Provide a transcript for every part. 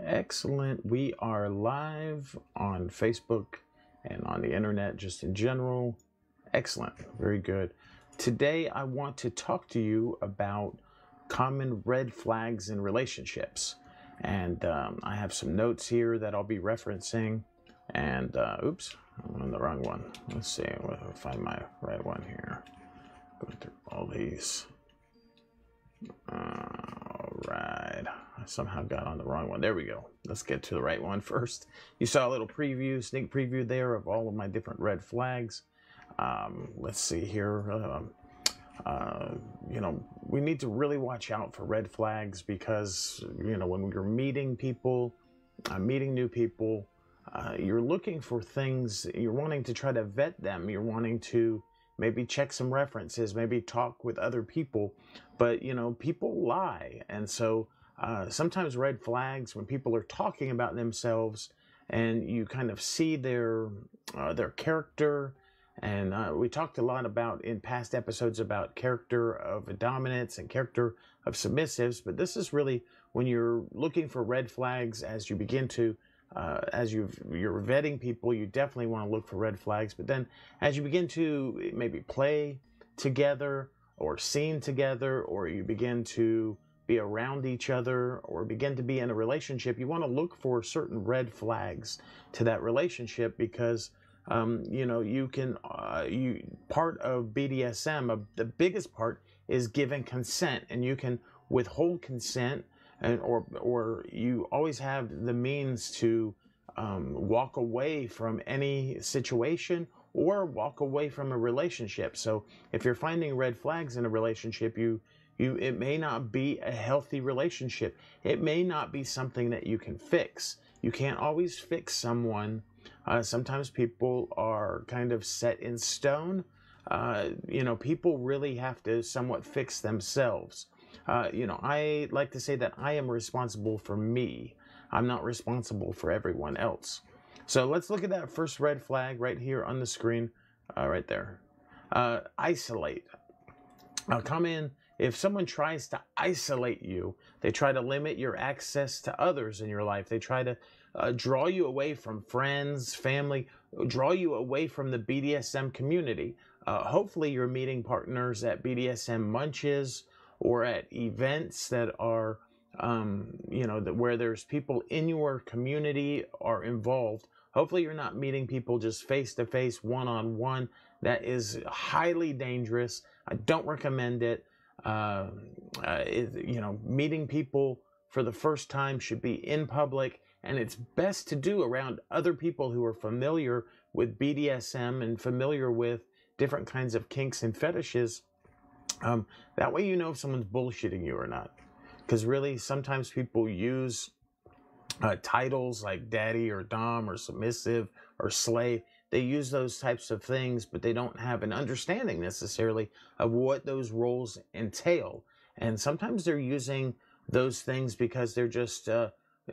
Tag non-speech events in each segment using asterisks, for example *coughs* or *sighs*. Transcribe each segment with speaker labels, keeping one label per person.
Speaker 1: Excellent. We are live on Facebook and on the internet just in general. Excellent. Very good. Today, I want to talk to you about common red flags in relationships. And um, I have some notes here that I'll be referencing. And uh, oops, I'm on the wrong one. Let's see. I'll find my right one here. Going through all these. All right. I somehow got on the wrong one. There we go. Let's get to the right one first. You saw a little preview, sneak preview there of all of my different red flags. Um, let's see here. Um, uh, you know, we need to really watch out for red flags because, you know, when you're meeting people, uh, meeting new people, uh, you're looking for things, you're wanting to try to vet them, you're wanting to maybe check some references, maybe talk with other people. But, you know, people lie. And so uh, sometimes red flags when people are talking about themselves and you kind of see their, uh, their character. And uh, we talked a lot about in past episodes about character of dominance and character of submissives. But this is really when you're looking for red flags as you begin to uh, as you you're vetting people, you definitely want to look for red flags. But then, as you begin to maybe play together, or scene together, or you begin to be around each other, or begin to be in a relationship, you want to look for certain red flags to that relationship because um, you know you can uh, you part of BDSM. Uh, the biggest part is giving consent, and you can withhold consent and or or you always have the means to um, walk away from any situation or walk away from a relationship. So if you're finding red flags in a relationship, you you it may not be a healthy relationship. It may not be something that you can fix. You can't always fix someone. Uh, sometimes people are kind of set in stone. Uh, you know, people really have to somewhat fix themselves. Uh, you know, I like to say that I am responsible for me. I'm not responsible for everyone else. So let's look at that first red flag right here on the screen, uh, right there. Uh, isolate. Now, come in. If someone tries to isolate you, they try to limit your access to others in your life. They try to uh, draw you away from friends, family, draw you away from the BDSM community. Uh, hopefully, you're meeting partners at BDSM munches or at events that are um, you know that where there's people in your community are involved hopefully you're not meeting people just face to face one on one that is highly dangerous i don't recommend it uh, uh, it, you know meeting people for the first time should be in public and it's best to do around other people who are familiar with bdsm and familiar with different kinds of kinks and fetishes um, that way, you know if someone's bullshitting you or not. Because really, sometimes people use uh, titles like daddy or dom or submissive or slave. They use those types of things, but they don't have an understanding necessarily of what those roles entail. And sometimes they're using those things because they're just, uh,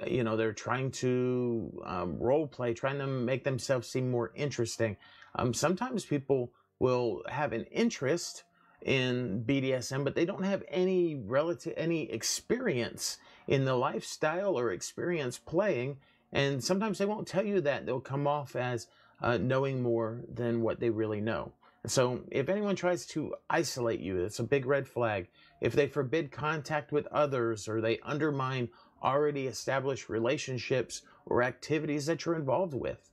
Speaker 1: you know, they're trying to um, role play, trying to make themselves seem more interesting. Um, sometimes people will have an interest in BDSM, but they don't have any relative any experience in the lifestyle or experience playing. And sometimes they won't tell you that. They'll come off as uh, knowing more than what they really know. So if anyone tries to isolate you, it's a big red flag. If they forbid contact with others or they undermine already established relationships or activities that you're involved with,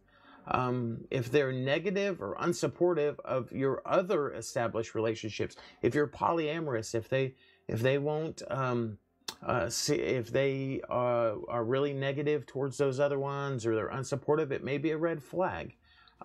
Speaker 1: um, if they're negative or unsupportive of your other established relationships, if you're polyamorous, if they if they won't um, uh, see, if they uh, are really negative towards those other ones or they're unsupportive, it may be a red flag.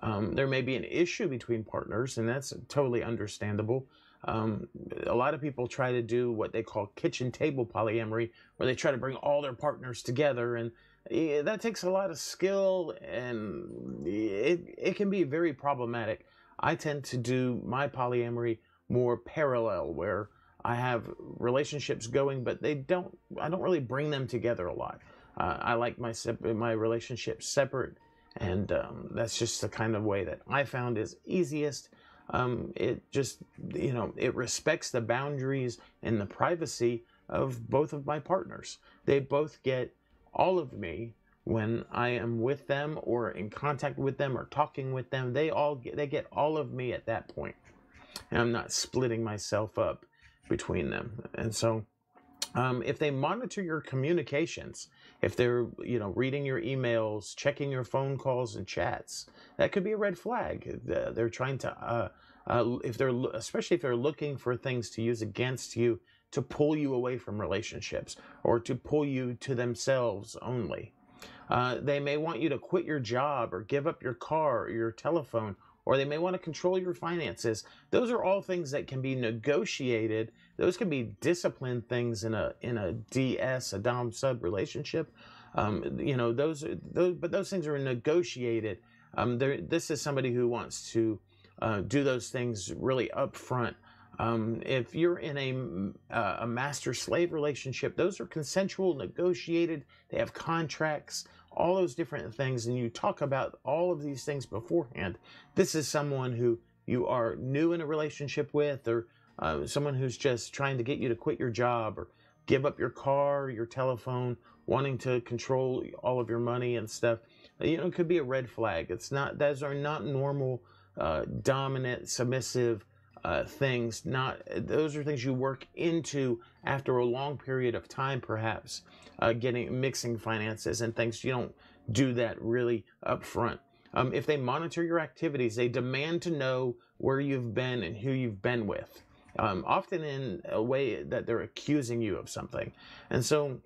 Speaker 1: Um, there may be an issue between partners, and that's totally understandable. Um, a lot of people try to do what they call kitchen table polyamory, where they try to bring all their partners together and that takes a lot of skill and it, it can be very problematic. I tend to do my polyamory more parallel where I have relationships going, but they don't, I don't really bring them together a lot. Uh, I like my, my relationships separate and um, that's just the kind of way that I found is easiest. Um, it just, you know, it respects the boundaries and the privacy of both of my partners. They both get all of me when I am with them or in contact with them or talking with them. They all get, they get all of me at that point, and I'm not splitting myself up between them. And so, um, if they monitor your communications, if they're you know reading your emails, checking your phone calls and chats, that could be a red flag. They're trying to uh, uh, if they're especially if they're looking for things to use against you to pull you away from relationships or to pull you to themselves only. Uh, they may want you to quit your job or give up your car or your telephone, or they may want to control your finances. Those are all things that can be negotiated. Those can be disciplined things in a in a DS, a dom sub relationship. Um, you know those, those, but those things are negotiated. Um, this is somebody who wants to uh, do those things really upfront. Um, if you're in a, uh, a master slave relationship, those are consensual, negotiated, they have contracts, all those different things, and you talk about all of these things beforehand. This is someone who you are new in a relationship with, or uh, someone who's just trying to get you to quit your job or give up your car, your telephone, wanting to control all of your money and stuff. You know, it could be a red flag. It's not, those are not normal uh, dominant, submissive uh, things. Not those are things you work into after a long period of time, perhaps uh, getting mixing finances and things. You don't do that really up front. Um, if they monitor your activities, they demand to know where you've been and who you've been with. Um, often in a way that they're accusing you of something, and so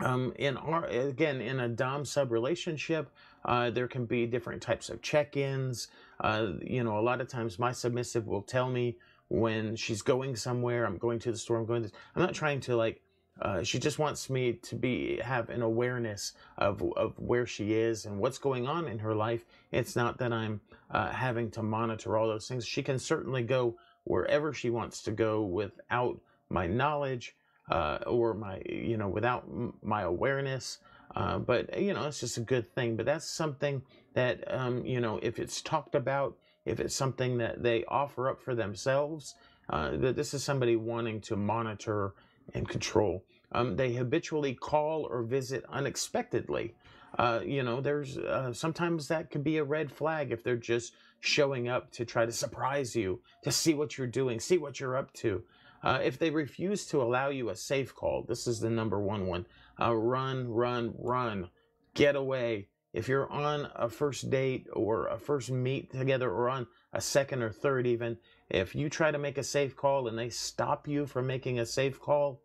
Speaker 1: um, in our again in a dom sub relationship, uh, there can be different types of check-ins. Uh, you know, a lot of times my submissive will tell me when she's going somewhere. I'm going to the store. I'm going to. I'm not trying to like. Uh, she just wants me to be have an awareness of of where she is and what's going on in her life. It's not that I'm uh, having to monitor all those things. She can certainly go wherever she wants to go without my knowledge uh, or my you know without my awareness. Uh, but you know, it's just a good thing. But that's something that um, you know, if it's talked about, if it's something that they offer up for themselves, uh, that this is somebody wanting to monitor and control. Um, they habitually call or visit unexpectedly. Uh, you know, there's uh, sometimes that could be a red flag if they're just showing up to try to surprise you, to see what you're doing, see what you're up to. Uh, if they refuse to allow you a safe call, this is the number one one. Uh, run, run, run. Get away. If you're on a first date or a first meet together or on a second or third even, if you try to make a safe call and they stop you from making a safe call,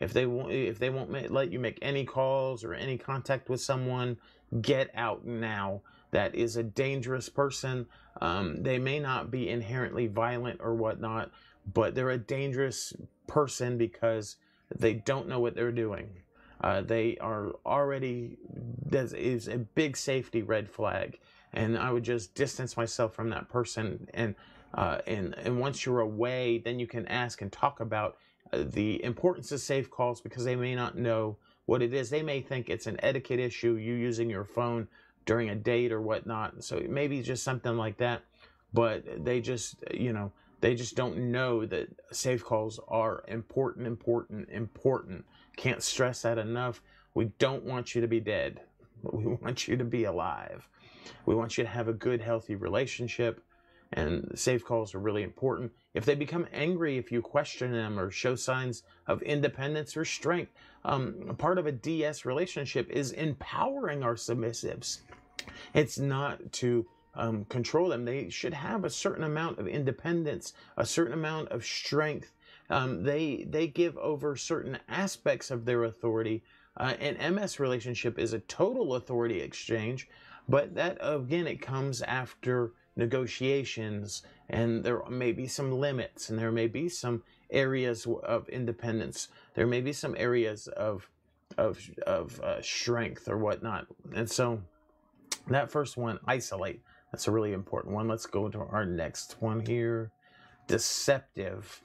Speaker 1: if they won't, if they won't let you make any calls or any contact with someone, get out now. That is a dangerous person. Um, they may not be inherently violent or whatnot, but they're a dangerous person because they don't know what they're doing. Uh, they are already that is a big safety red flag, and I would just distance myself from that person. And uh, and and once you're away, then you can ask and talk about uh, the importance of safe calls because they may not know what it is. They may think it's an etiquette issue, you using your phone during a date or whatnot. So maybe just something like that. But they just you know they just don't know that safe calls are important, important, important. Can't stress that enough. We don't want you to be dead. But *laughs* we want you to be alive. We want you to have a good, healthy relationship. And safe calls are really important. If they become angry, if you question them or show signs of independence or strength, um, part of a DS relationship is empowering our submissives. It's not to um, control them. They should have a certain amount of independence, a certain amount of strength. Um, they they give over certain aspects of their authority. Uh, an MS relationship is a total authority exchange, but that again it comes after negotiations, and there may be some limits, and there may be some areas of independence. There may be some areas of of of uh, strength or whatnot, and so that first one isolate that's a really important one. Let's go to our next one here. Deceptive.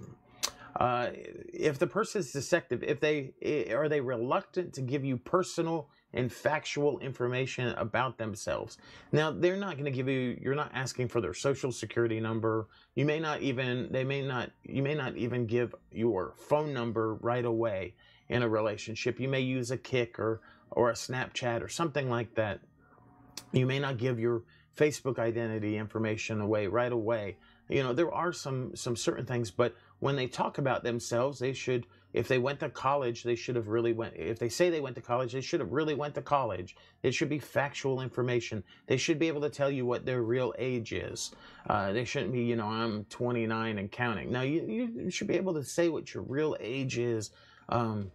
Speaker 1: Uh, if the person is deceptive, if they are they reluctant to give you personal and factual information about themselves. Now, they're not going to give you you're not asking for their social security number. You may not even they may not you may not even give your phone number right away in a relationship. You may use a Kik or or a Snapchat or something like that. You may not give your Facebook identity information away right away. You know, there are some some certain things, but when they talk about themselves, they should if they went to college, they should have really went if they say they went to college, they should have really went to college. It should be factual information. They should be able to tell you what their real age is. Uh, they shouldn't be, you know, I'm 29 and counting. Now you, you should be able to say what your real age is. Um,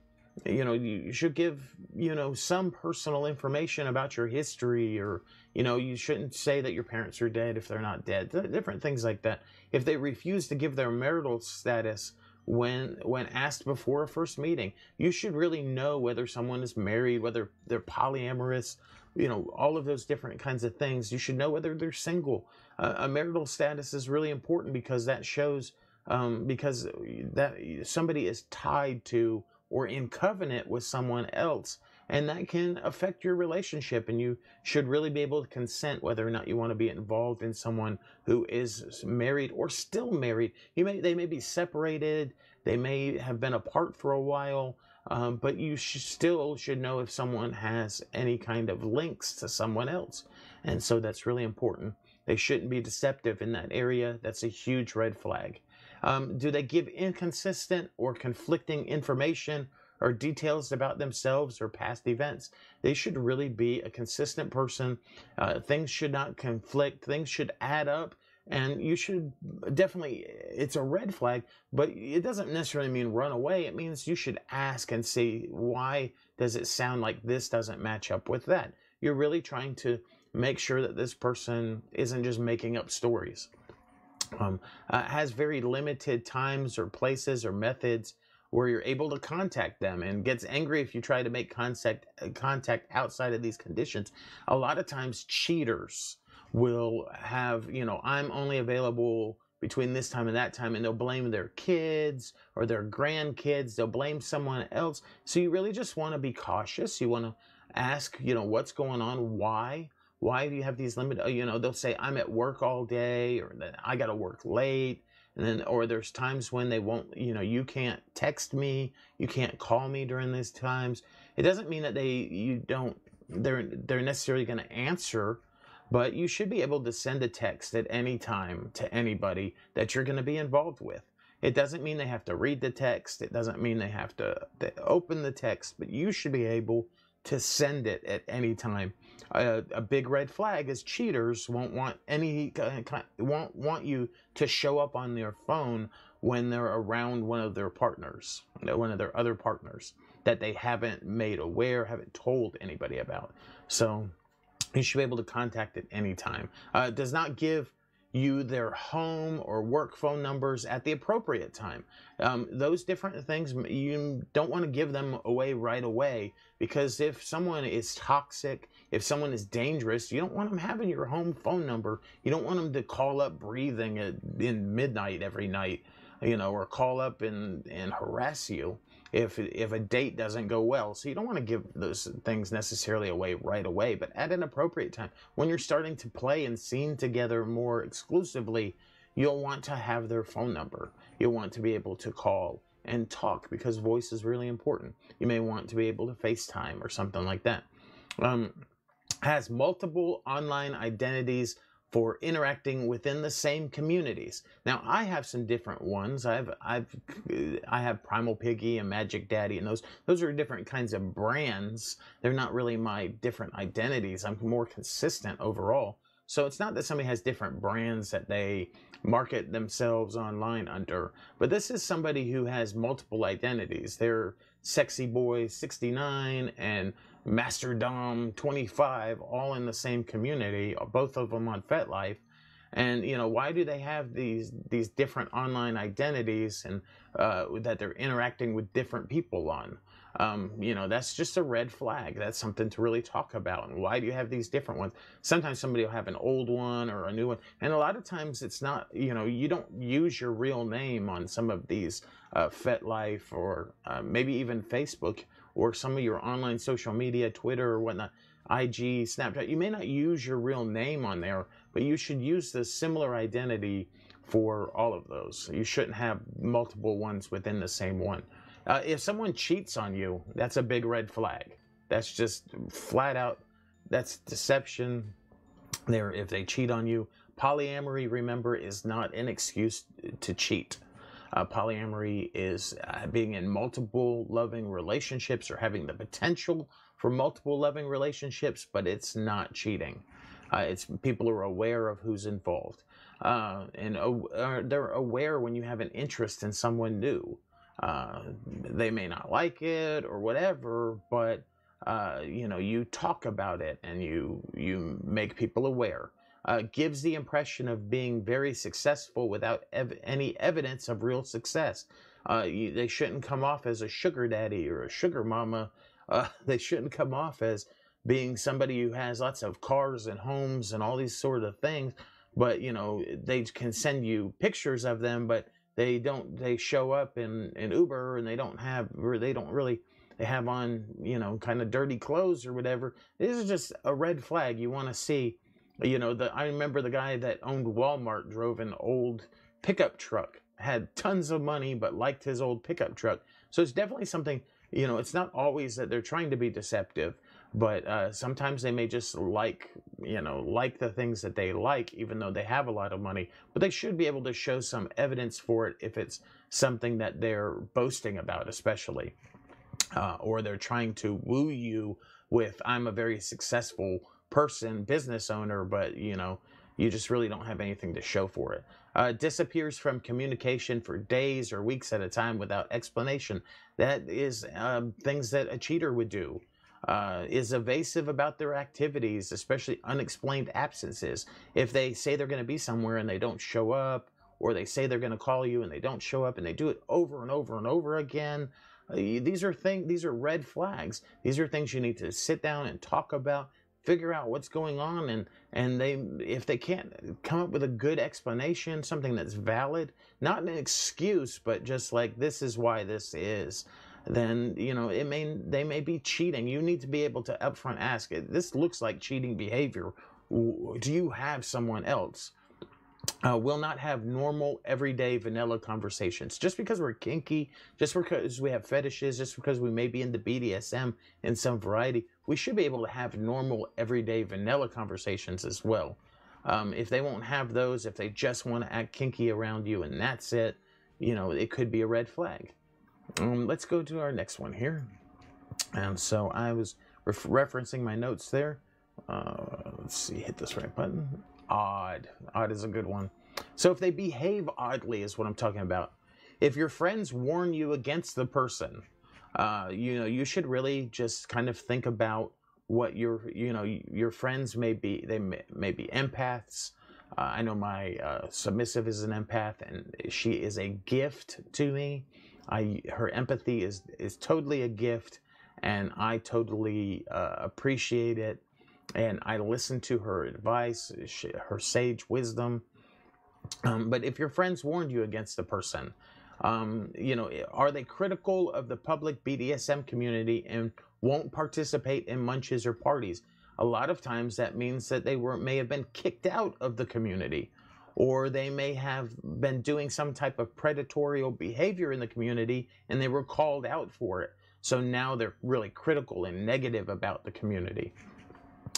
Speaker 1: you know you should give you know some personal information about your history or you know you shouldn't say that your parents are dead if they're not dead. Different things like that. If they refuse to give their marital status when when asked before a first meeting you should really know whether someone is married whether they're polyamorous you know all of those different kinds of things. You should know whether they're single. Uh, a marital status is really important because that shows um, because that somebody is tied to or in covenant with someone else. And that can affect your relationship. And you should really be able to consent whether or not you want to be involved in someone who is married or still married. You may, they may be separated. They may have been apart for a while. Um, but you should, still should know if someone has any kind of links to someone else. And so that's really important. They shouldn't be deceptive in that area. That's a huge red flag. Um, do they give inconsistent or conflicting information or details about themselves or past events? They should really be a consistent person. Uh, things should not conflict. Things should add up. And you should definitely, it's a red flag, but it doesn't necessarily mean run away. It means you should ask and see why does it sound like this doesn't match up with that? You're really trying to make sure that this person isn't just making up stories um, uh, has very limited times or places or methods where you're able to contact them and gets angry if you try to make contact uh, contact outside of these conditions. A lot of times cheaters will have, you know, I'm only available between this time and that time and they'll blame their kids or their grandkids, they'll blame someone else. So you really just want to be cautious. You want to ask, you know, what's going on, why? Why do you have these limit? Uh, you know, they'll say I'm at work all day, or I got to work late, and then or there's times when they won't. You know, you can't text me, you can't call me during these times. It doesn't mean that they you don't they're they're necessarily going to answer, but you should be able to send a text at any time to anybody that you're going to be involved with. It doesn't mean they have to read the text. It doesn't mean they have to open the text, but you should be able to send it at any time. A, a, big red flag is cheaters won't want any won't want you to show up on their phone when they're around one of their partners, one of their other partners that they haven't made aware, haven't told anybody about. So you should be able to contact at any time. Uh, does not give you their home or work phone numbers at the appropriate time. Um, those different things, you don't want to give them away right away because if someone is toxic, if someone is dangerous, you don't want them having your home phone number. You don't want them to call up breathing at, in midnight every night, you know, or call up and, and harass you if if a date doesn't go well. So you don't want to give those things necessarily away right away, but at an appropriate time. When you're starting to play and scene together more exclusively, you'll want to have their phone number. You'll want to be able to call and talk because voice is really important. You may want to be able to FaceTime or something like that. Um, has multiple online identities for interacting within the same communities. Now, I have some different ones. I've I've I have Primal Piggy and Magic Daddy, and those those are different kinds of brands. They're not really my different identities. I'm more consistent overall. So it's not that somebody has different brands that they market themselves online under, but this is somebody who has multiple identities. They're Sexy Boy 69 and Master Dom 25 all in the same community, both of them on FetLife. And you know why do they have these these different online identities and uh, that they're interacting with different people on? Um, you know that's just a red flag. That's something to really talk about. And why do you have these different ones? Sometimes somebody will have an old one or a new one, and a lot of times it's not. You know you don't use your real name on some of these uh, FetLife or uh, maybe even Facebook or some of your online social media, Twitter or whatnot, IG, Snapchat, you may not use your real name on there, but you should use the similar identity for all of those. You shouldn't have multiple ones within the same one. Uh, if someone cheats on you, that's a big red flag. That's just flat out. That's deception. There, if they cheat on you, polyamory, remember, is not an excuse to cheat. Uh, polyamory is uh, being in multiple loving relationships or having the potential for multiple loving relationships, but it's not cheating. Uh, it's people are aware of who's involved, uh, and uh, they're aware when you have an interest in someone new. Uh, they may not like it or whatever, but you know you talk about it and you you make people aware uh, gives the impression of being very successful without ev- any evidence of real success. Uh, you, they shouldn't come off as a sugar daddy or a sugar mama. *laughs* Uh, they shouldn't come off as being somebody who has lots of cars and homes and all these sort of things. But you know, they can send you pictures of them, but they don't. They show up in in Uber and they don't have, or they don't really. They have on, you know, kind of dirty clothes or whatever. This is just a red flag. You want to see you know, the I remember the guy that owned Walmart drove an old pickup truck, had tons of money, but liked his old pickup truck. So it's definitely something, you know, it's not always that they're trying to be deceptive, but uh, sometimes they may just like, you know, like the things that they like, even though they have a lot of money. But they should be able to show some evidence for it if it's something that they're boasting about, especially. Uh, or they're trying to woo you with, I'm a very successful person, business owner, but you know, you just really don't have anything to show for it. Uh, disappears from communication for days or weeks at a time without explanation. That is um, things that a cheater would do. Uh, is evasive about their activities, especially unexplained absences. If they say they're going to be somewhere and they don't show up, or they say they're going to call you and they don't show up, and they do it over and over and over again, uh, these are things. These are red flags. These are things you need to sit down and talk about figure out what's going on and and they if they can't come up with a good explanation something that's valid not an excuse but just like this is why this is then you know it may they may be cheating you need to be able to upfront ask it. this looks like cheating behavior do you have someone else uh, will not have normal, everyday, vanilla conversations. Just because we're kinky, just because we have fetishes, just because we may be into BDSM in some variety, we should be able to have normal, everyday, vanilla conversations as well. Um, if they won't have those, if they just want to act kinky around you and that's it, you know, it could be a red flag. Um, let's go to our next one here. And so I was ref- referencing my notes there. Uh, let's see, hit this right button odd. Odd is a good one. So if they behave oddly, is what I'm talking about. If your friends warn you against the person, uh, you know, you should really just kind of think about what your, you know, your friends may be. They may, may be empaths. Uh, I know my uh, submissive is an empath, and she is a gift to me. I her empathy is is totally a gift, and I totally uh, appreciate it and I listen to her advice, her sage wisdom. Um, but if your friends warned you against a person, um, you know, are they critical of the public BDSM community and won't participate in munches or parties? A lot of times that means that they were may have been kicked out of the community, or they may have been doing some type of predatory behavior in the community and they were called out for it. So now they're really critical and negative about the community.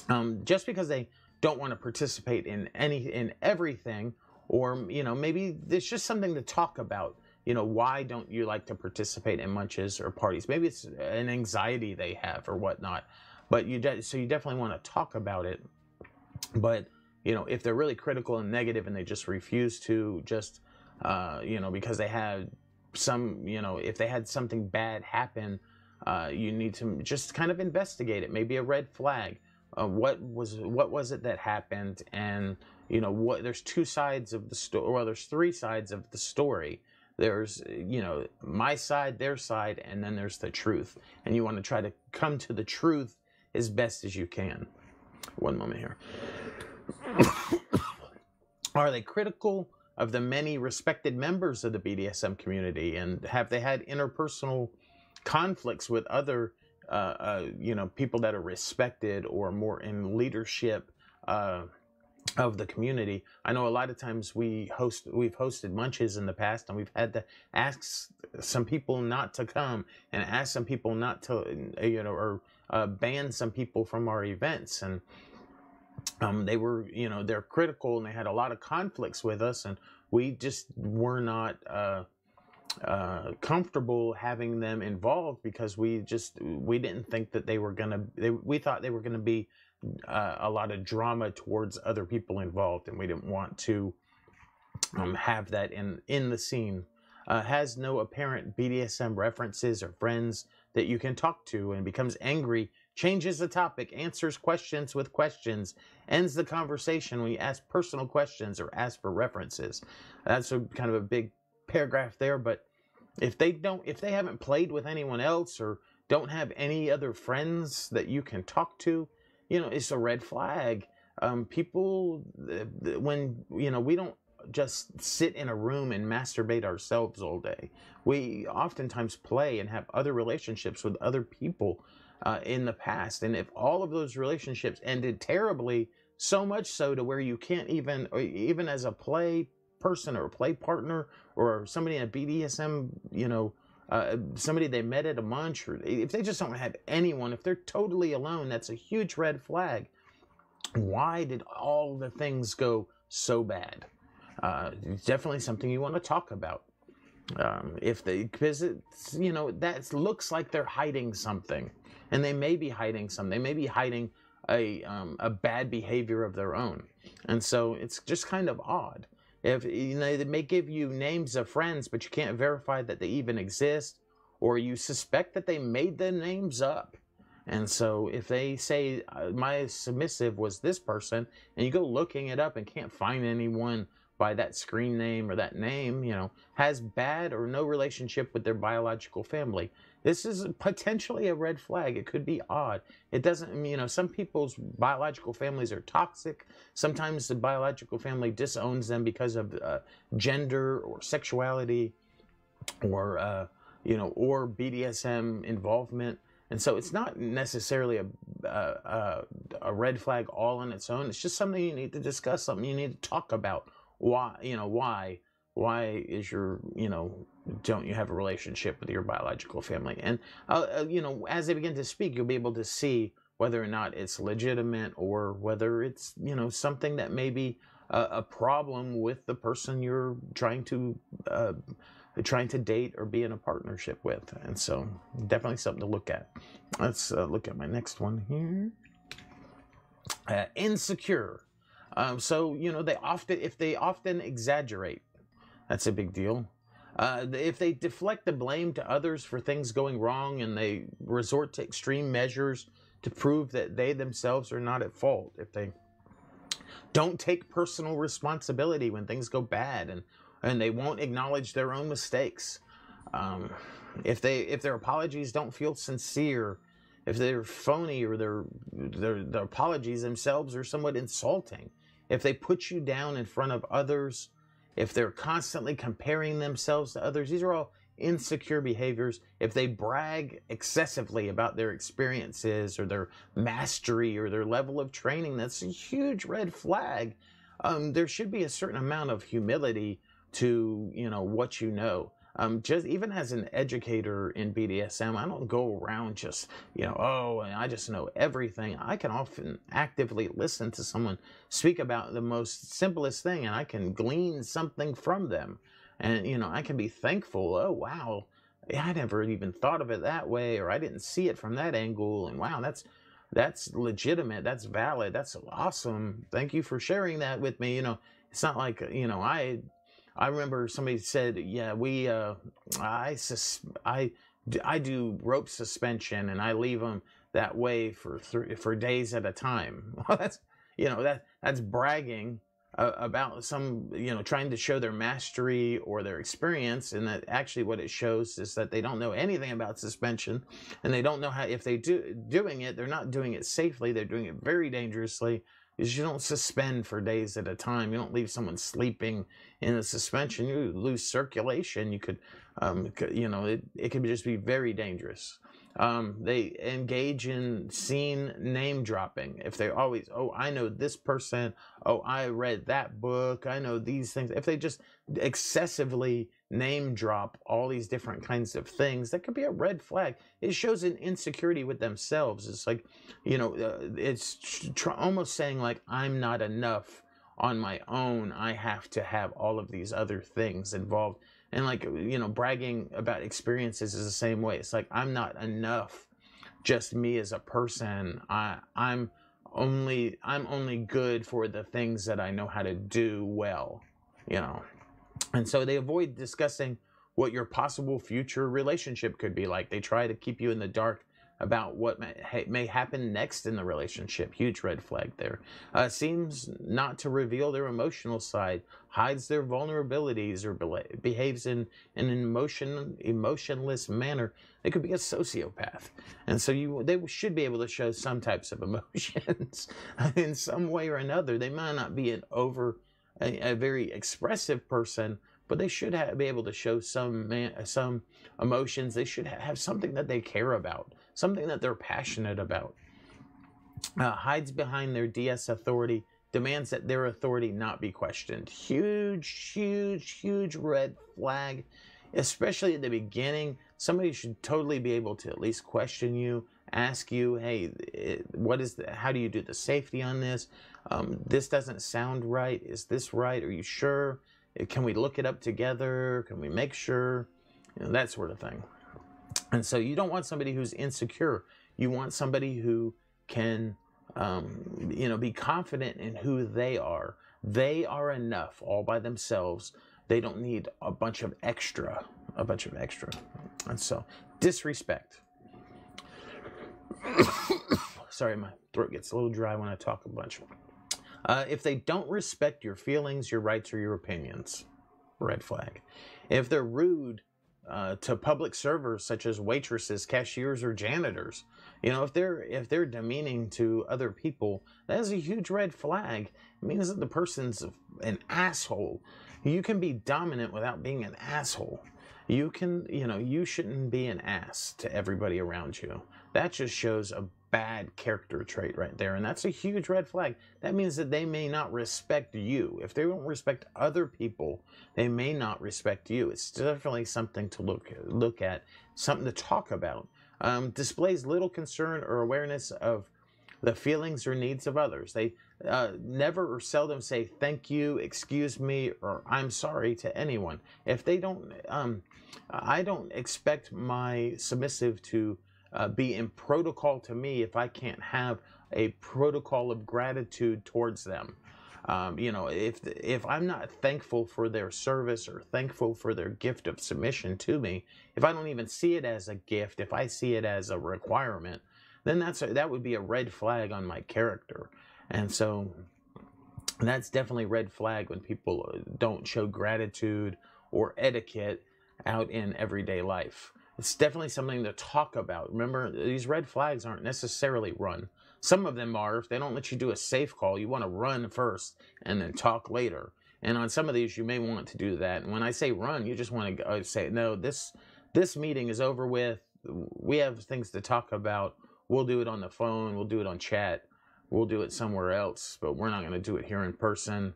Speaker 1: Um, just because they don't want to participate in any in everything, or you know maybe it's just something to talk about. You know, why don't you like to participate in munches or parties? Maybe it's an anxiety they have or whatnot. But you de- so you definitely want to talk about it. But you know, if they're really critical and negative and they just refuse to just uh, you know because they had some you know if they had something bad happen, uh, you need to just kind of investigate it. Maybe a red flag. Uh, what was what was it that happened? And you know what there's two sides of the story well there's three sides of the story. There's you know my side their side and then there's the truth. And you want to try to come to the truth as best as you can. One moment here are they critical of the many respected members of the BDSM community and have they had interpersonal conflicts with other uh, uh, you know, people that are respected or more in leadership uh, of the community. I know a lot of times we host we've hosted munches in the past and we've had to ask some people not to come and ask some people not to you know or uh, ban some people from our events and um, they were you know they're critical and they had a lot of conflicts with us and we just were not uh, uh, comfortable having them involved because we just we didn't think that they were gonna they, we thought they were gonna be uh, a lot of drama towards other people involved, and we didn't want to um, have that in in the scene. Uh, has no apparent BDSM references or friends that you can talk to, and becomes angry, changes the topic, answers questions with questions, ends the conversation when you ask personal questions or ask for references. That's a kind of a big paragraph there, but if they don't, if they haven't played with anyone else or don't have any other friends that you can talk to, you know, it's a red flag. Um, people, when, you know, we don't just sit in a room and masturbate ourselves all day. We oftentimes play and have other relationships with other people uh, in the past. And if all of those relationships ended terribly, so much so to where you can't even, even as a play person or a play partner or somebody in a BDSM, you know, uh, somebody they met at a munch, or if they just don't have anyone, if they're totally alone, that's a huge red flag. Why did all the things go so bad? Uh, definitely something you want to talk about. Um, if they, because it's, you know, that looks like they're hiding something, and they may be hiding something. They may be hiding a um, a bad behavior of their own, and so it's just kind of odd. If you know, they may give you names of friends, but you can't verify that they even exist, or you suspect that they made the names up. And so, if they say uh, my submissive was this person, and you go looking it up and can't find anyone by that screen name or that name, you know, has bad or no relationship with their biological family, this is potentially a red flag. It could be odd. It doesn't, you know, some people's biological families are toxic. Sometimes the biological family disowns them because of uh, gender or sexuality or, uh, you know, or BDSM involvement. And so it's not necessarily a, a, a red flag all on its own. It's just something you need to discuss, something you need to talk about. Why, you know, why? Why is your, you know, don't you have a relationship with your biological family? And, uh, uh, you know, as they begin to speak, you'll be able to see whether or not it's legitimate or whether it's, you know, something that may be a, a problem with the person you're trying to, uh, trying to date or be in a partnership with. And so definitely something to look at. Let's uh, look at my next one here. Uh, insecure. Um, so, you know, they often, if they often exaggerate, that's a big deal. Uh, if they deflect the blame to others for things going wrong and they resort to extreme measures to prove that they themselves are not at fault, if they don't take personal responsibility when things go bad and, and they won't acknowledge their own mistakes, um, if they if their apologies don't feel sincere, if they're phony or their, their their apologies themselves are somewhat insulting, if they put you down in front of others if they're constantly comparing themselves to others, these are all insecure behaviors. If they brag excessively about their experiences or their mastery or their level of training, that's a huge red flag. Um, there should be a certain amount of humility to you know what you know. Um, just even as an educator in BDSM, I don't go around just, you know, oh, I just know everything. I can often actively listen to someone speak about the most simplest thing and I can glean something from them. And, you know, I can be thankful. Oh, wow. I never even thought of it that way, or I didn't see it from that angle. And wow, that's, that's legitimate. That's valid. That's awesome. Thank you for sharing that with me. You know, it's not like, you know, I I remember somebody said, "Yeah, we, uh, I, sus- I, I do rope suspension, and I leave them that way for for days at a time." *laughs* Well, that's you know that that's bragging uh, about some you know trying to show their mastery or their experience, and that actually what it shows is that they don't know anything about suspension, and they don't know how if they do doing it, they're not doing it safely. They're doing it very dangerously is you don't suspend for days at a time. You don't leave someone sleeping in a suspension. You lose circulation. You could, um, you know, it, it could just be very dangerous. Um, they engage in scene name dropping. If they always, oh, I know this person. Oh, I read that book. I know these things. If they just excessively name drop all these different kinds of things, that could be a red flag. It shows an insecurity with themselves. It's like, you know, uh, it's tr- almost saying like, I'm not enough on my own. I have to have all of these other things involved and like you know bragging about experiences is the same way. It's like i'm not enough just me as a person. I i'm only i'm only good for the things that i know how to do well you know? And so they avoid discussing what your possible future relationship could be like. They try to keep you in the dark about what may, may happen next in the relationship. Huge red flag there. Uh, seems not to reveal their emotional side, hides their vulnerabilities, or be- behaves in, in an emotion emotionless manner. They could be a sociopath, and so you they should be able to show some types of *laughs* emotions in some way or another. They might not be an over a, a very expressive person, but they should have, be able to show some man, some emotions. They should have something that they care about something that they're passionate about. Uh, hides behind their DS authority, demands that their authority not be questioned. Huge, huge, huge red flag, especially at the beginning. Somebody should totally be able to at least question you, ask you, hey, what is the, how do you do the safety on this? Um, this doesn't sound right. Is this right? Are you sure? Can we look it up together? Can we make sure? You know, that sort of thing. And so you don't want somebody who's insecure. You want somebody who can, um, you know, be confident in who they are. They are enough all by themselves. They don't need a bunch of extra, a bunch of extra. And so disrespect. *coughs* Sorry, my throat gets a little dry when I talk a bunch. Uh, if they don't respect your feelings, your rights, or your opinions, red flag. If they're rude, uh, to public servers such as waitresses, cashiers, or janitors. You know, if they're if they're demeaning to other people, that is a huge red flag. It means that the person's an asshole. You can be dominant without being an asshole. You can, you know, you shouldn't be an ass to everybody around you. That just shows a bad character trait right there. And that's a huge red flag. That means that they may not respect you. If they don't respect other people, they may not respect you. It's definitely something to look look at, something to talk about. Um, displays little concern or awareness of the feelings or needs of others. They uh, never or seldom say thank you, excuse me, or I'm sorry to anyone. If they don't, um, I don't expect my submissive to uh, be in protocol to me if I can't have a protocol of gratitude towards them. Um, you know, if if I'm not thankful for their service or thankful for their gift of submission to me, if I don't even see it as a gift, if I see it as a requirement, then that's a, that would be a red flag on my character. And so that's definitely red flag when people uh, don't show gratitude or etiquette out in everyday life it's definitely something to talk about. Remember, these red flags aren't necessarily run. Some of them are. If they don't let you do a safe call, you want to run first and then talk later. And on some of these, you may want to do that. And when I say run, you just want to say, no, this this meeting is over with. We have things to talk about. We'll do it on the phone. We'll do it on chat. We'll do it somewhere else, but we're not going to do it here in person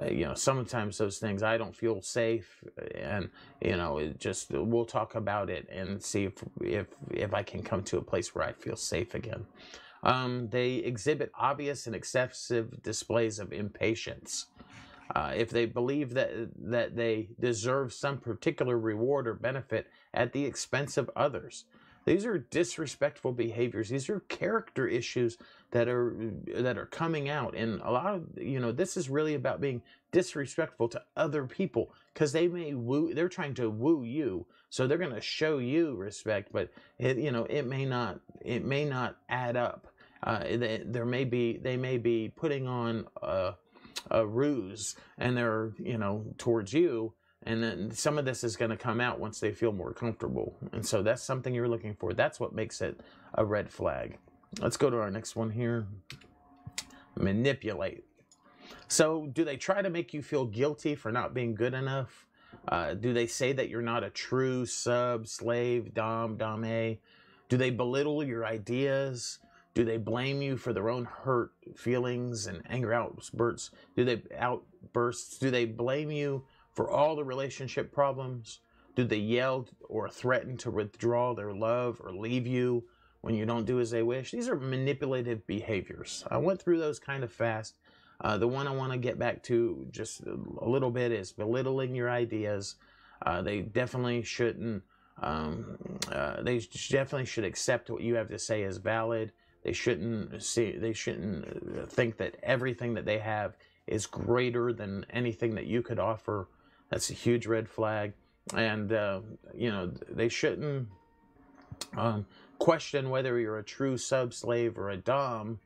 Speaker 1: uh, you know sometimes those things i don't feel safe and you know it just we'll talk about it and see if if if i can come to a place where i feel safe again. Um, they exhibit obvious and excessive displays of impatience. Uh, if they believe that that they deserve some particular reward or benefit at the expense of others these are disrespectful behaviors. These are character issues that are that are coming out, and a lot of you know this is really about being disrespectful to other people because they may woo. They're trying to woo you, so they're going to show you respect, but it, you know it may not. It may not add up. Uh, there may be they may be putting on a, a ruse, and they're you know towards you and then some of this is going to come out once they feel more comfortable. And so that's something you're looking for. That's what makes it a red flag. Let's go to our next one here. Manipulate. So, do they try to make you feel guilty for not being good enough? Uh, do they say that you're not a true sub, slave, dom, dame? Do they belittle your ideas? Do they blame you for their own hurt feelings and anger outbursts? Do they outbursts? Do they blame you for all the relationship problems? Do they yell or threaten to withdraw their love or leave you when you don't do as they wish? These are manipulative behaviors. I went through those kind of fast. Uh, the one I want to get back to just a little bit is belittling your ideas. Uh, they definitely shouldn't. Um, uh, they definitely should accept what you have to say as valid. They shouldn't see. They shouldn't uh, think that everything that they have is greater than anything that you could offer. That's a huge red flag. And uh, you know they shouldn't um, question whether you're a true sub slave or a dom.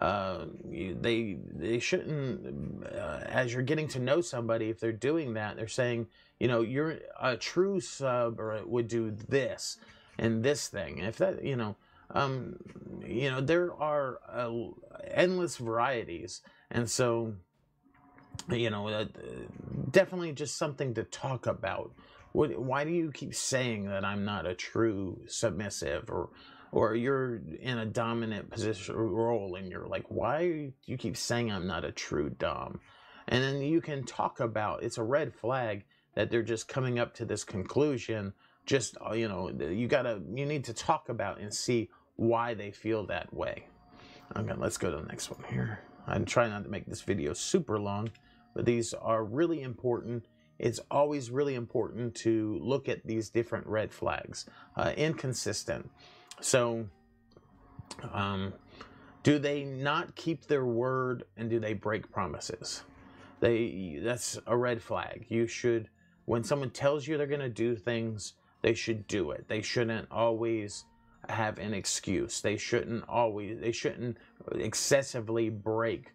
Speaker 1: Uh, they they shouldn't uh, as you're getting to know somebody if they're doing that they're saying you know you're a true sub or would do this and this thing. If that you know um, you know there are uh, endless varieties. And so you know, uh, definitely just something to talk about. What, why do you keep saying that I'm not a true submissive or or you're in a dominant position role and you're like, why do you keep saying I'm not a true dom? And then you can talk about it's a red flag that they're just coming up to this conclusion. Just uh, you know, you gotta you need to talk about and see why they feel that way. Okay, let's go to the next one here. I'm trying not to make this video super long but these are really important. It's always really important to look at these different red flags. Uh, inconsistent. So, um, do they not keep their word and do they break promises? They that's a red flag. You should when someone tells you they're going to do things, they should do it. They shouldn't always have an excuse. They shouldn't always they shouldn't excessively break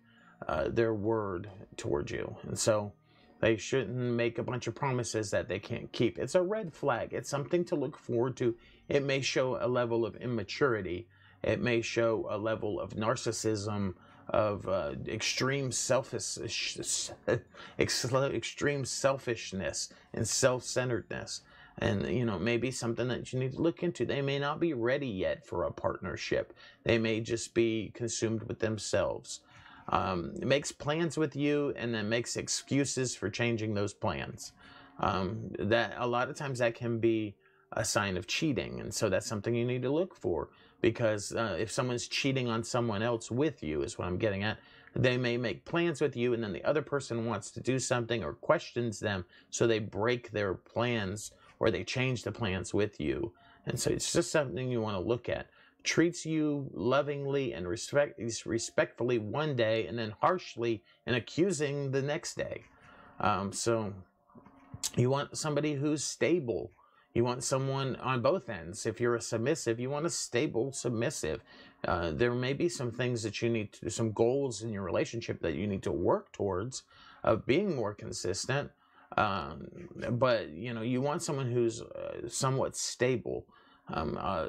Speaker 1: uh, their word towards you. And so they shouldn't make a bunch of promises that they can't keep. It's a red flag. It's something to look forward to. It may show a level of immaturity. It may show a level of narcissism, of uh, extreme selfish, *laughs* extreme selfishness and self-centeredness. And you know, maybe something that you need to look into. They may not be ready yet for a partnership. They may just be consumed with themselves um, makes plans with you and then makes excuses for changing those plans. Um, that a lot of times that can be a sign of cheating, and so that's something you need to look for because uh, if someone's cheating on someone else with you, is what I'm getting at. They may make plans with you, and then the other person wants to do something or questions them, so they break their plans or they change the plans with you. And so it's just something you want to look at treats you lovingly and respect, respectfully one day and then harshly and accusing the next day. Um, so you want somebody who's stable. You want someone on both ends. If you're a submissive, you want a stable submissive. Uh, there may be some things that you need to, some goals in your relationship that you need to work towards of being more consistent. Um, but you know, you want someone who's uh, somewhat stable. Um, uh,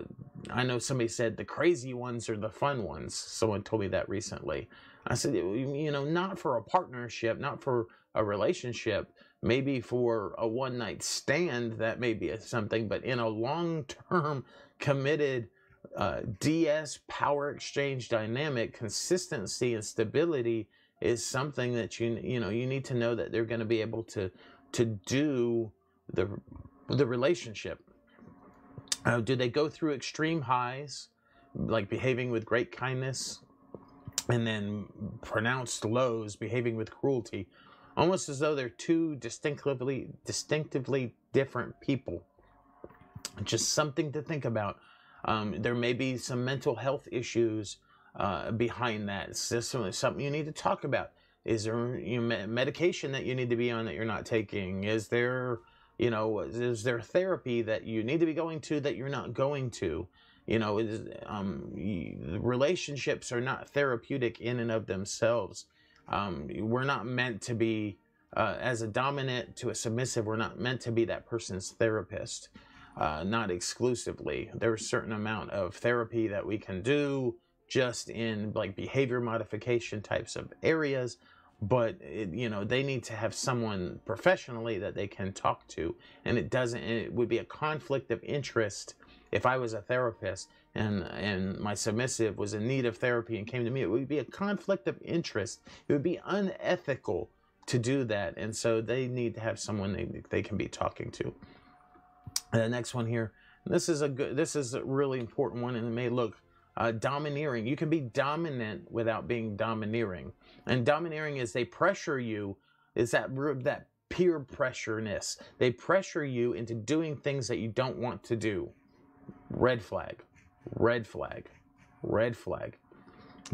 Speaker 1: I know somebody said the crazy ones are the fun ones. Someone told me that recently. I said, you know, not for a partnership, not for a relationship, maybe for a one night stand, that may be something, but in a long term committed uh, DS power exchange dynamic, consistency and stability is something that you you know you need to know that they're going to be able to to do the the relationship uh, do they go through extreme highs, like behaving with great kindness, and then pronounced lows, behaving with cruelty, almost as though they're two distinctively distinctively different people? Just something to think about. Um, there may be some mental health issues uh, behind that. It's just something you need to talk about. Is there you know, medication that you need to be on that you're not taking? Is there you know is there therapy that you need to be going to that you're not going to? You know is, um, relationships are not therapeutic in and of themselves. Um, we're not meant to be uh, as a dominant to a submissive we're not meant to be that person's therapist uh, not exclusively. There's a certain amount of therapy that we can do just in like behavior modification types of areas but it, you know they need to have someone professionally that they can talk to and it doesn't it would be a conflict of interest if I was a therapist and and my submissive was in need of therapy and came to me, it would be a conflict of interest. It would be unethical to do that, and so they need to have someone they they can be talking to. And the next one here, this is a good, this is a really important one, and it may look uh, domineering. You can be dominant without being domineering, and domineering is they pressure you. Is that that peer pressureness? They pressure you into doing things that you don't want to do. Red flag, red flag, red flag.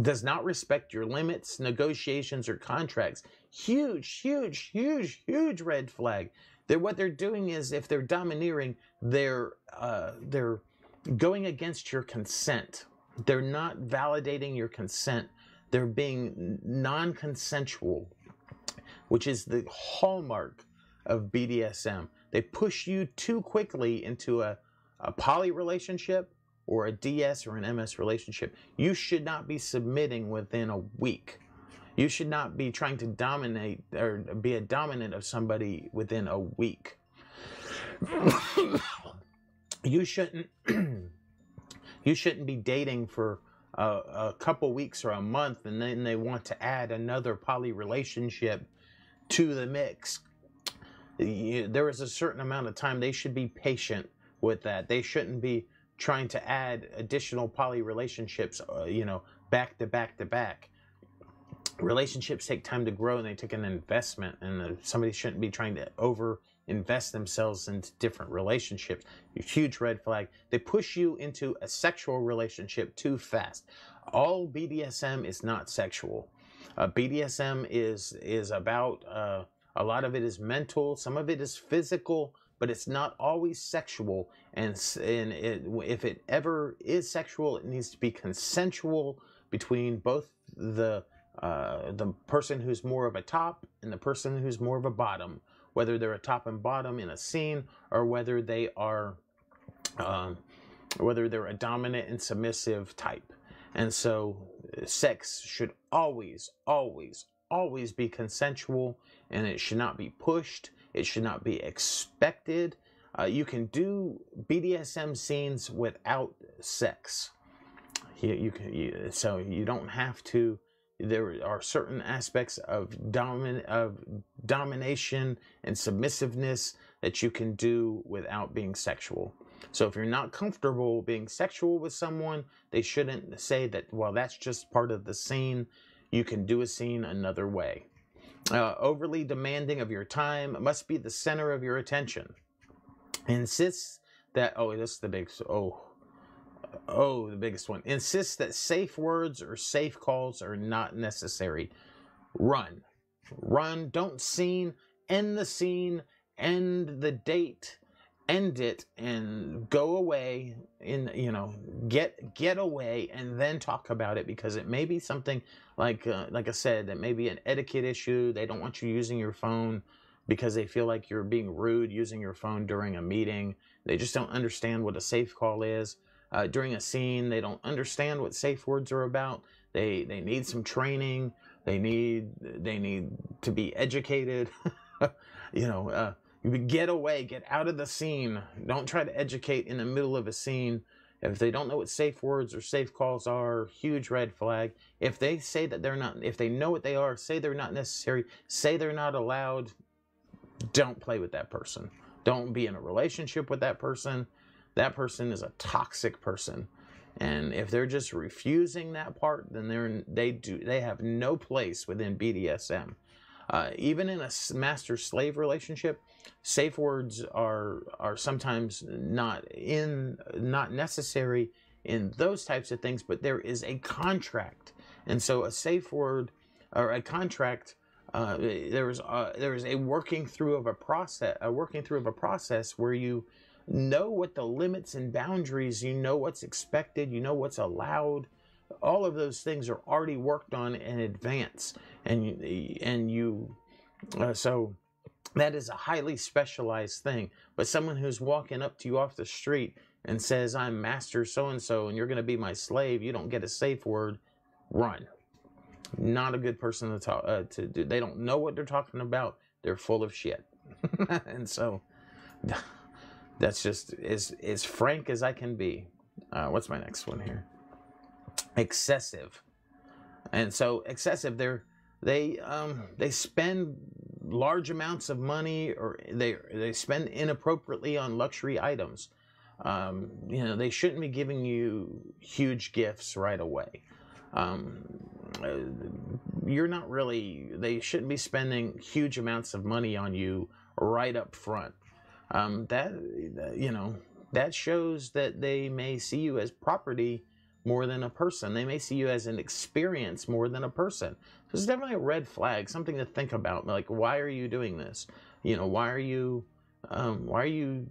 Speaker 1: Does not respect your limits, negotiations, or contracts. Huge, huge, huge, huge red flag. They're, what they're doing is, if they're domineering, they're uh, they're going against your consent. They're not validating your consent. They're being non-consensual, which is the hallmark of BDSM. They push you too quickly into a, a poly relationship or a DS or an MS relationship. You should not be submitting within a week. You should not be trying to dominate or be a dominant of somebody within a week. *coughs* you shouldn't you shouldn't be dating for a, a, couple weeks or a month and then they want to add another poly relationship to the mix. You, there is a certain amount of time they should be patient with that. They shouldn't be trying to add additional poly relationships, uh, you know, back to back to back relationships take time to grow and they take an investment and uh, somebody shouldn't be trying to over invest themselves into different relationships. Huge red flag. They push you into a sexual relationship too fast. All bdsm is not sexual. Uh, bdsm is is about uh, a lot of it is mental. Some of it is physical but it's not always sexual. And, and it, if it ever is sexual it needs to be consensual between both the uh, the person who's more of a top and the person who's more of a bottom, whether they're a top and bottom in a scene or whether they are, um, whether they're a dominant and submissive type. And so, sex should always, always, always be consensual and it should not be pushed. It should not be expected. Uh, you can do BDSM scenes without sex. You, you can, you, so you don't have to there are certain aspects of domin- of domination and submissiveness that you can do without being sexual. So if you're not comfortable being sexual with someone, they shouldn't say that well that's just part of the scene. You can do a scene another way. Uh, overly demanding of your time must be the center of your attention. Insists that oh this is the big oh Oh, the biggest one. Insist that safe words or safe calls are not necessary. Run. Run. Don't scene. End the scene. End the date. End it and go away in you know get get away and then talk about it because it may be something like uh, like I said that may be an etiquette issue they don't want you using your phone because they feel like you're being rude using your phone during a meeting they just don't understand what a safe call is uh, during a scene. They don't understand what safe words are about. They they need some training. They need they need to be educated. *laughs* you know, uh, get away, get out of the scene. Don't try to educate in the middle of a scene. If they don't know what safe words or safe calls are, huge red flag. If they say that they're not, if they know what they are, say they're not necessary, say they're not allowed, don't play with that person. Don't be in a relationship with that person that person is a toxic person. And if they're just refusing that part, then they're they do they have no place within BDSM. Uh, even in a master slave relationship, safe words are are sometimes not in not necessary in those types of things, but there is a contract, and so a safe word or a contract. Uh, there is a, there is a working through of a process, a working through of a process where you know what the limits and boundaries, you know what's expected, you know what's allowed. All of those things are already worked on in advance, and and you, uh, so that is a highly specialized thing. But someone who's walking up to you off the street and says, "I'm master so and so, and you're going to be my slave," you don't get a safe word. Run. Not a good person to talk uh, to do. They don't know what they're talking about. They're full of shit, *laughs* and so that's just as as frank as I can be. Uh, what's my next one here? Excessive, and so excessive. They're they um they spend large amounts of money or they they spend inappropriately on luxury items. Um, you know they shouldn't be giving you huge gifts right away. Um, uh, you're not really. They shouldn't be spending huge amounts of money on you right up front. Um, that you know that shows that they may see you as property more than a person. They may see you as an experience more than a person. So it's definitely a red flag, something to think about. Like, why are you doing this? You know, why are you, um, why are you,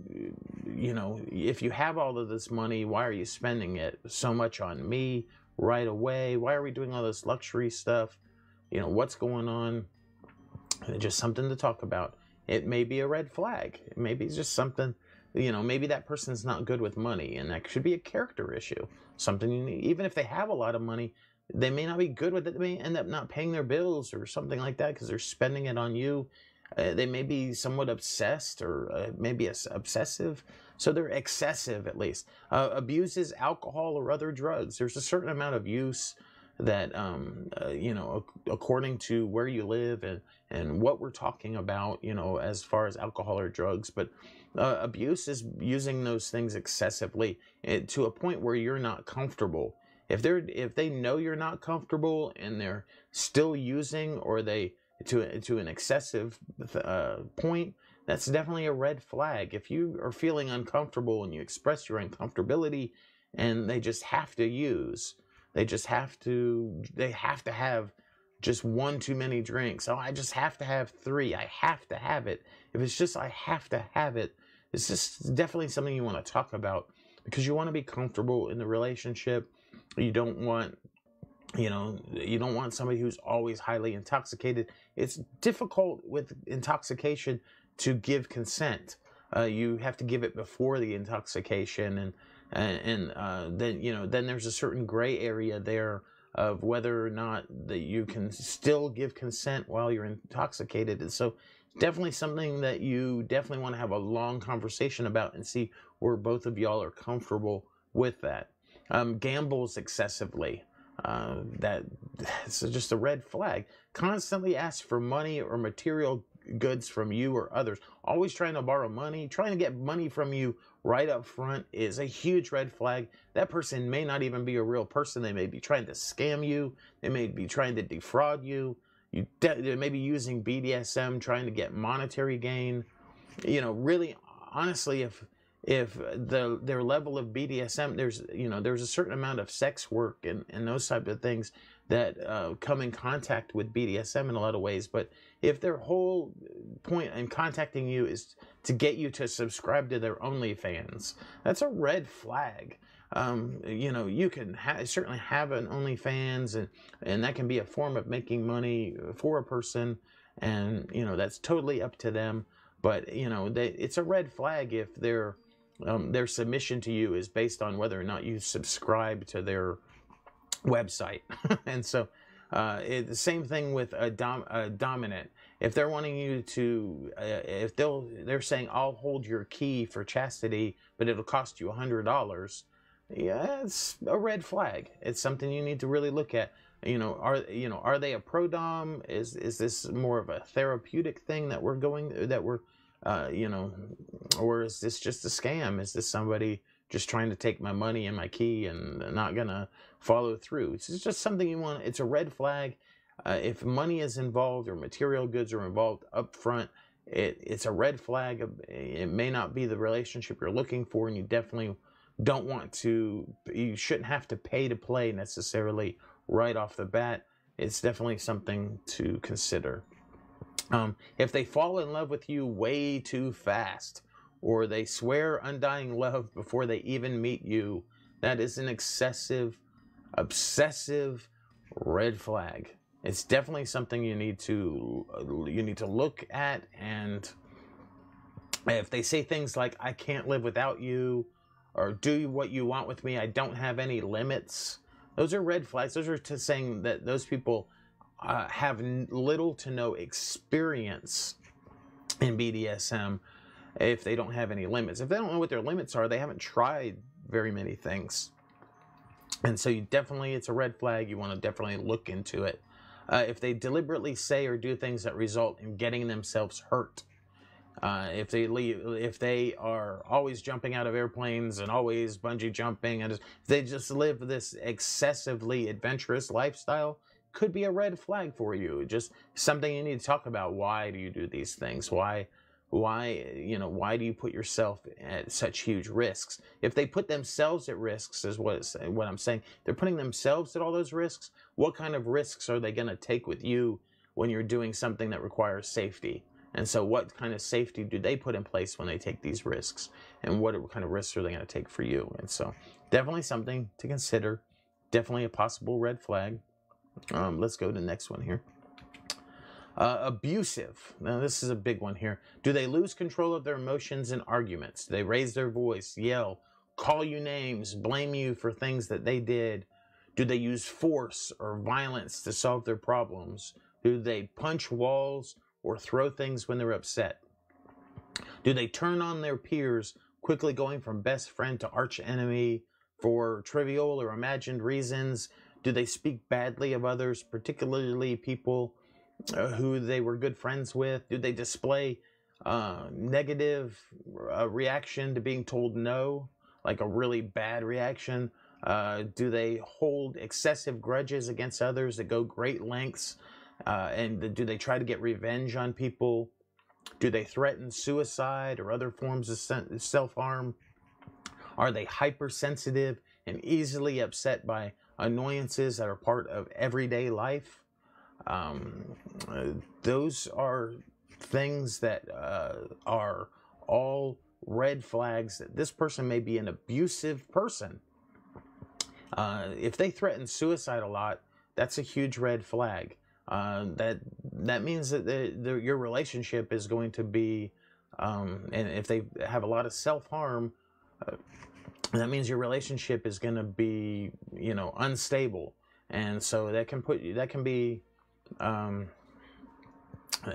Speaker 1: you know, if you have all of this money, why are you spending it so much on me right away? Why are we doing all this luxury stuff? You know, what's going on? Just something to talk about. It may be a red flag. Maybe it's just something you know maybe that person's not good with money and that should be a character issue. Something even if they have a lot of money they may not be good with it they may end up not paying their bills or something like that because they're spending it on you. Uh, they may be somewhat obsessed or uh, maybe obsessive. So they're excessive at least. Uh, abuses alcohol or other drugs. There's a certain amount of use that um, uh, you know according to where you live and and what we're talking about you know as far as alcohol or drugs but uh, abuse is using those things excessively eh, to a point where you're not comfortable. If they're if they know you're not comfortable and they're still using or they to to an excessive uh, point that's definitely a red flag. If you are feeling uncomfortable and you express your uncomfortability and they just have to use they just have to they have to have just one too many drinks. Oh, I just have to have three. I have to have it. If it's just I have to have it, it's just definitely something you want to talk about because you want to be comfortable in the relationship. You don't want you know you don't want somebody who's always highly intoxicated it's difficult with intoxication to give consent uh, you have to give it before the intoxication and and, and uh, then you know then there's a certain gray area there of whether or not that you can still give consent while you're intoxicated. And so definitely something that you definitely want to have a long conversation about and see where both of y'all are comfortable with that. Um, gambles excessively. Uh, that *sighs* it's just a red flag. Constantly ask for money or material goods from you or others always trying to borrow money trying to get money from you right up front is a huge red flag. That person may not even be a real person. They may be trying to scam you. They may be trying to defraud you. You they may be using BDSM trying to get monetary gain. You know, really, honestly, if if the their level of BDSM, there's you know there's a certain amount of sex work and, and those type of things that uh, come in contact with BDSM in a lot of ways. But if their whole point in contacting you is to get you to subscribe to their OnlyFans, that's a red flag. Um, you know, you can ha- certainly have an OnlyFans, and and that can be a form of making money for a person, and you know that's totally up to them. But you know, they, it's a red flag if their um, their submission to you is based on whether or not you subscribe to their website. *laughs* and so uh, it, the same thing with a, dom, a, dominant. If they're wanting you to, uh, if they'll, they're saying, "I'll hold your key for chastity, but it'll cost you a hundred dollars," yeah, it's a red flag. It's something you need to really look at. You know, are you know, are they a pro dom? Is is this more of a therapeutic thing that we're going that we're, uh, you know, or is this just a scam? Is this somebody? just trying to take my money and my key and not gonna follow through. It's just something you want. It's a red flag. Uh, if money is involved or material goods are involved up front, it, it's a red flag. It may not be the relationship you're looking for, and you definitely don't want to. You shouldn't have to pay to play necessarily right off the bat. It's definitely something to consider. Um, if they fall in love with you way too fast, or they swear undying love before they even meet you, that is an excessive, obsessive red flag. It's definitely something you need to you need to look at and if they say things like I can't live without you or do what you want with me, I don't have any limits. Those are red flags. Those are to saying that those people uh, have little to no experience in BDSM if they don't have any limits. If they don't know what their limits are, they haven't tried very many things. And so you definitely, it's a red flag. You want to definitely look into it. Uh, if they deliberately say or do things that result in getting themselves hurt, uh, if they leave, if they are always jumping out of airplanes and always bungee jumping, and they just live this excessively adventurous lifestyle, could be a red flag for you. Just something you need to talk about. Why do you do these things? Why? Why you know why do you put yourself at such huge risks? If they put themselves at risks is what what i'm saying. They're putting themselves at all those risks. What kind of risks are they going to take with you when you're doing something that requires safety? And so what kind of safety do they put in place when they take these risks? And what kind of risks are they going to take for you? And so definitely something to consider. Definitely a possible red flag. Um, let's go to the next one here uh, abusive. Now, this is a big one here. Do they lose control of their emotions in arguments? Do they raise their voice, yell, call you names, blame you for things that they did? Do they use force or violence to solve their problems? Do they punch walls or throw things when they're upset? Do they turn on their peers, quickly going from best friend to arch enemy for trivial or imagined reasons? Do they speak badly of others, particularly people uh, who they were good friends with? Do they display uh, negative uh, reaction to being told no, like a really bad reaction? Uh, do they hold excessive grudges against others that go great lengths? Uh, and do they try to get revenge on people? Do they threaten suicide or other forms of self harm? Are they hypersensitive and easily upset by annoyances that are part of everyday life? Um, those are things that uh, are all red flags that this person may be an abusive person. Uh, if they threaten suicide a lot, that's a huge red flag. Uh, that that means that the, the, your relationship is going to be, um, and if they have a lot of self harm, uh, that means your relationship is going to be, you know, unstable, and so that can put that can be um,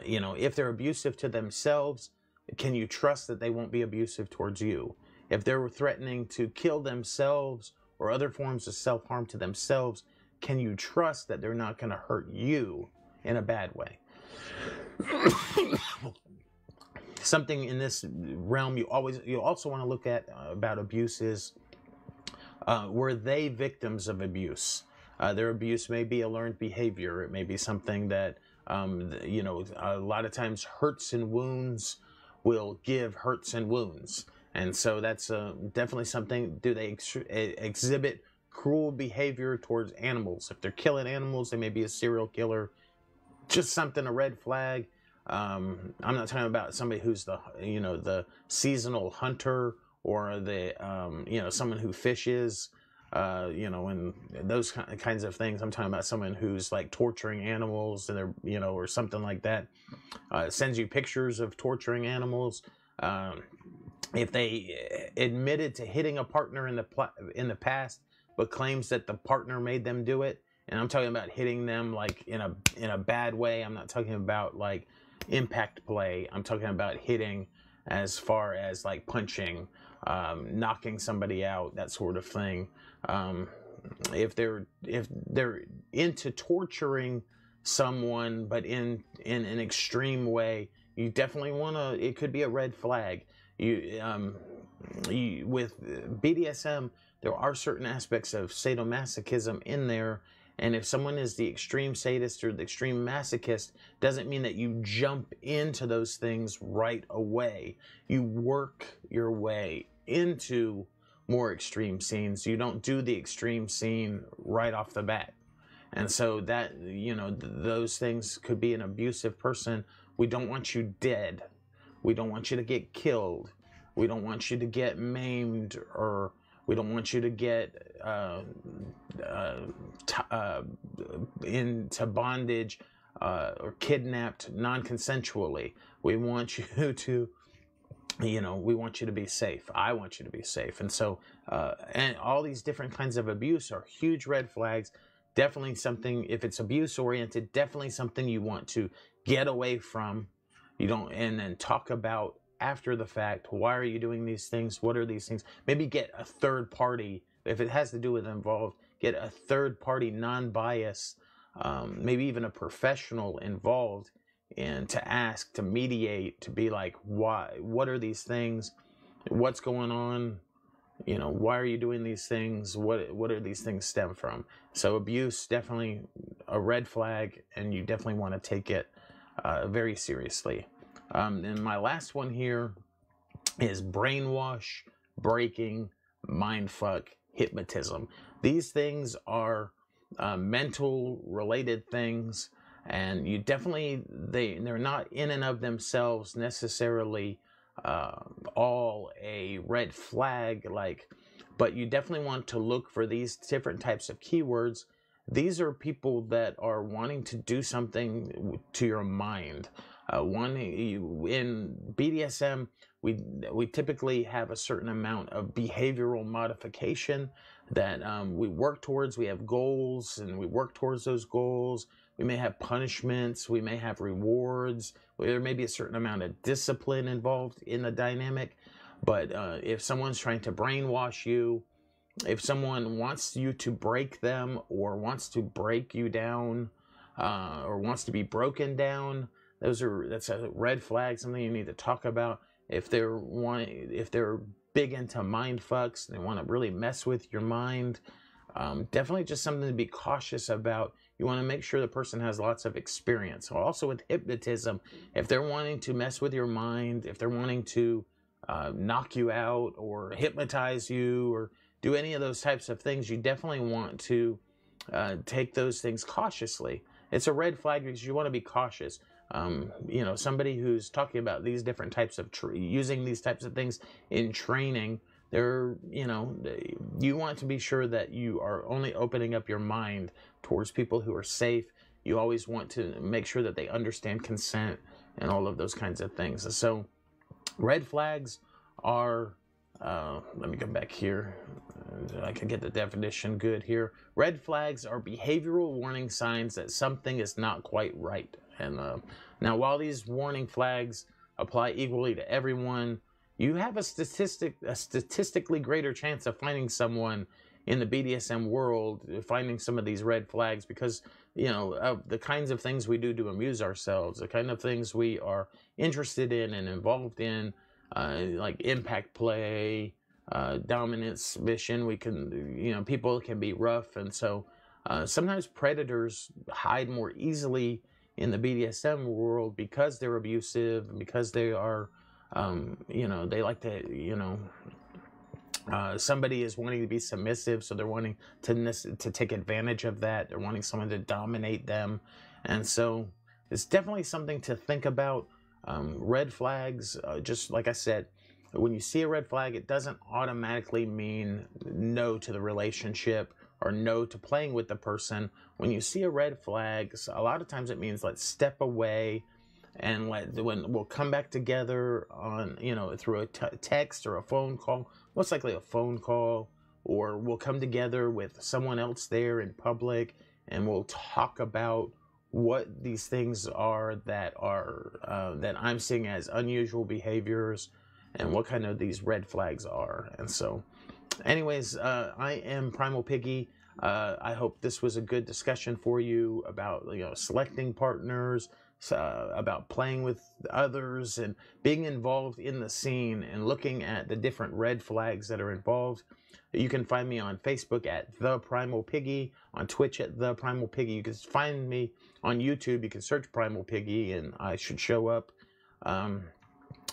Speaker 1: you know, if they're abusive to themselves, can you trust that they won't be abusive towards you? If they're threatening to kill themselves or other forms of self harm to themselves, can you trust that they're not going to hurt you in a bad way? *coughs* Something in this realm you always you also want to look at uh, about abuse is uh, were they victims of abuse? Uh, their abuse may be a learned behavior. It may be something that, um, you know, a lot of times hurts and wounds will give hurts and wounds. And so that's uh, definitely something. Do they ex- exhibit cruel behavior towards animals? If they're killing animals, they may be a serial killer. Just something, a red flag. Um, I'm not talking about somebody who's the, you know, the seasonal hunter or the, um, you know, someone who fishes uh, you know, and those kinds of things. I'm talking about someone who's like torturing animals, and they're, you know, or something like that. Uh, sends you pictures of torturing animals. Um, if they admitted to hitting a partner in the pl- in the past, but claims that the partner made them do it, and I'm talking about hitting them like in a in a bad way. I'm not talking about like impact play. I'm talking about hitting as far as like punching, um, knocking somebody out, that sort of thing. Um, if they're if they're into torturing someone, but in in an extreme way, you definitely want to. It could be a red flag. You, um, you with BDSM, there are certain aspects of sadomasochism in there. And if someone is the extreme sadist or the extreme masochist, doesn't mean that you jump into those things right away. You work your way into more extreme scenes. You don't do the extreme scene right off the bat. And so that, you know, th- those things could be an abusive person. We don't want you dead. We don't want you to get killed. We don't want you to get maimed or we don't want you to get uh, uh, t- uh, into bondage uh, or kidnapped non consensually. We want *laughs* you to you know we want you to be safe i want you to be safe and so uh, and all these different kinds of abuse are huge red flags definitely something if it's abuse oriented definitely something you want to get away from you don't and then talk about after the fact. Why are you doing these things? What are these things? Maybe get a third party if it has to do with involved. Get a third party, non-biased, um, maybe even a professional involved, and to ask, to mediate, to be like, why? What are these things? What's going on? You know, why are you doing these things? What what are these things stem from? So abuse definitely a red flag, and you definitely want to take it uh, very seriously. Um, and my last one here is brainwash, breaking, mindfuck, hypnotism. These things are uh, mental related things, and you definitely they they're not in and of themselves necessarily uh, all a red flag like, but you definitely want to look for these different types of keywords. These are people that are wanting to do something to your mind. Uh, one in BDSM, we we typically have a certain amount of behavioral modification that um, we work towards. We have goals, and we work towards those goals. We may have punishments. We may have rewards. There may be a certain amount of discipline involved in the dynamic. But uh, if someone's trying to brainwash you, if someone wants you to break them or wants to break you down uh, or wants to be broken down, those are that's a red flag, something you need to talk about. If they're if they're big into mind fucks, they want to really mess with your mind. Um, definitely just something to be cautious about. You want to make sure the person has lots of experience. Also with hypnotism, if they're wanting to mess with your mind, if they're wanting to uh, knock you out or hypnotize you or do any of those types of things, you definitely want to uh, take those things cautiously. It's a red flag because you want to be cautious um, you know, somebody who's talking about these different types of using these types of things in training, they're, you know, you want to be sure that you are only opening up your mind towards people who are safe. You always want to make sure that they understand consent and all of those kinds of things. So, red flags are uh, let me come back here. I can get the definition good here. Red flags are behavioral warning signs that something is not quite right. And uh, now, while these warning flags apply equally to everyone, you have a statistic a statistically greater chance of finding someone in the BDSM world finding some of these red flags because you know of the kinds of things we do to amuse ourselves, the kind of things we are interested in and involved in, uh, like impact play, uh, dominance, submission. We can you know people can be rough, and so uh, sometimes predators hide more easily in the BDSM world because they're abusive because they are, um, you know, they like to, you know, uh, somebody is wanting to be submissive, so they're wanting to to take advantage of that. They're wanting someone to dominate them, and so it's definitely something to think about. Um, red flags, uh, just like I said, when you see a red flag, it doesn't automatically mean no to the relationship or no to playing with the person. When you see a red flag, a lot of times it means let's step away and let when we'll come back together on you know through a t- text or a phone call, most likely a phone call, or we'll come together with someone else there in public and we'll talk about what these things are that are uh, that I'm seeing as unusual behaviors and what kind of these red flags are. And so anyways, uh, I am Primal Piggy. Uh, I hope this was a good discussion for you about you know selecting partners, uh, about playing with others, and being involved in the scene and looking at the different red flags that are involved. You can find me on Facebook at the Primal Piggy, on Twitch at the Primal Piggy. You can find me on YouTube. You can search Primal Piggy, and I should show up. Um,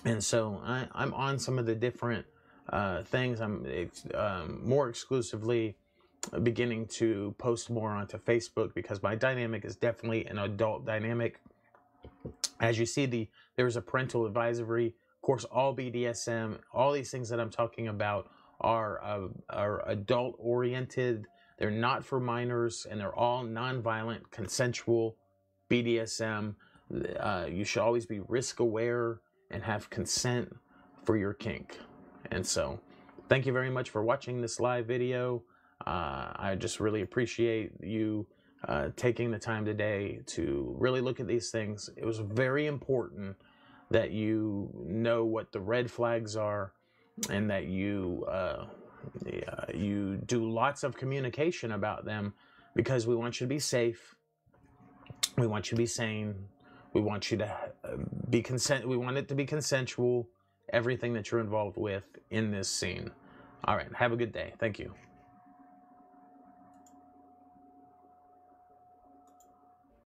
Speaker 1: and so I, am on some of the different uh, things. I'm um, more exclusively beginning to post more onto Facebook because my dynamic is definitely an adult dynamic. As you see, the there's a parental advisory. Of course, all BDSM, all these things that I'm talking about are uh, are adult oriented. They're not for minors, and they're all nonviolent, consensual BDSM. Uh, you should always be risk aware and have consent for your kink. And so, thank you very much for watching this live video. Uh, I just really appreciate you uh, taking the time today to really look at these things. It was very important that you know what the red flags are, and that you uh, you do lots of communication about them because we want you to be safe. We want you to be sane. We want you to uh, be consent. We want it to be consensual. Everything that you're involved with in this scene. All right. Have a good day. Thank you.